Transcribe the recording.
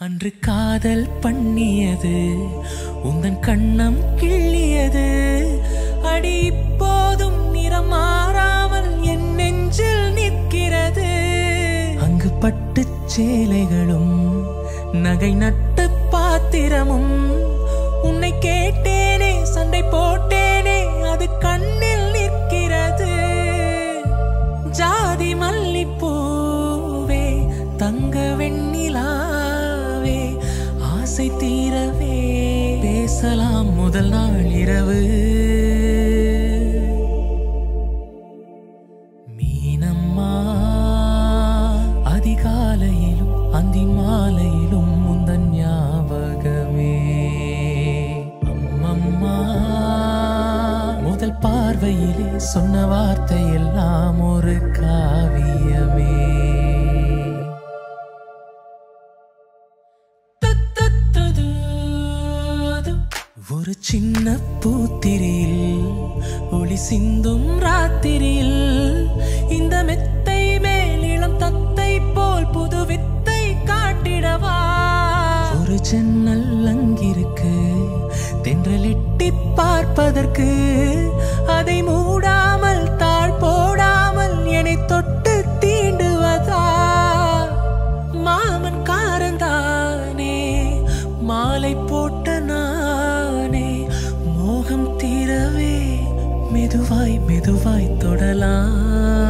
அன்று காதல் பண்ணியது உந்தன் கண்ணம் கிள்ளியது. அடி இப்போதும் நிறம் மாறாமல் என் நெஞ்சில் நிற்கிறது. அங்கு பட்டுச் சேலைகளும் நகை நட்டு பாத்திரமும். உன்னை கேட்டேனே சண்டை போட்டேனே அது கண்ணில் நிற்கிறது. ஜாதி மல்லிப்பூவே தங்க வெண்ணி ஆசை தீரவே. பேசலாம் முதல் நாள் இரவு. மீனம்மா அதிகாலையிலும் அந்தி மாலையிலும் முந்தன் ஞாபகமே. அம்மம்மா முதல் பார்வையிலே சொன்ன வார்த்தை எல்லாம் ஒரு காவி ஒரு சின்ன பூத்திரியில் ஒளி சிந்தும் ராத்திரியில் இந்த மெத்தை மேலிளம் தத்தை போல் புது வித்தை காட்டிடவா? ஒரு சென்னல் அங்கிருக்கு தென்றலிட்டி பார்ப்பதற்கு அதை மூடா மாலை போட்ட நானே மோகம் தீரவே மெதுவாய் மெதுவாய் தொடலாம்.